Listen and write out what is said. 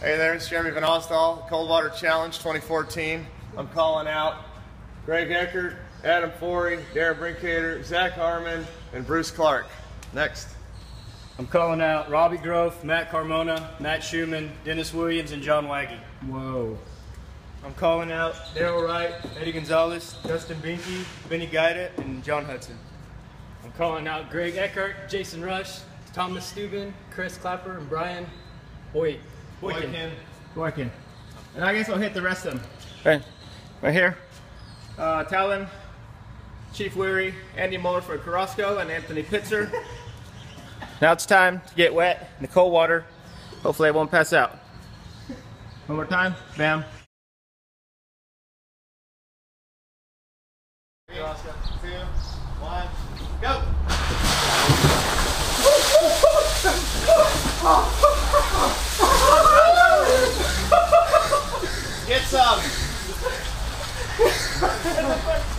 Hey there, it's Jeremy VanAusdall, Coldwater Challenge 2014. I'm calling out Greg Eckert, Adam Forey, Darren Brinkater, Zach Harmon, and Bruce Clark. Next. I'm calling out Robbie Grove, Matt Carmona, Matt Schumann, Dennis Williams, and John Waggy. Whoa. I'm calling out Daryl Wright, Eddie Gonzalez, Dustin Binky, Benny Guida, and John Hudson. I'm calling out Greg Eckert, Jason Rush, Thomas Steuben, Chris Clapper, and Brian Boyd. Boykin. Boykin. And I guess I'll hit the rest of them. Hey, right here. Uh, Talon, Chief Weary, Andy Muller for Carrasco, and Anthony Pitzer. now it's time to get wet in the cold water. Hopefully I won't pass out. One more time. Bam. Three, two, one, ちょっと待って。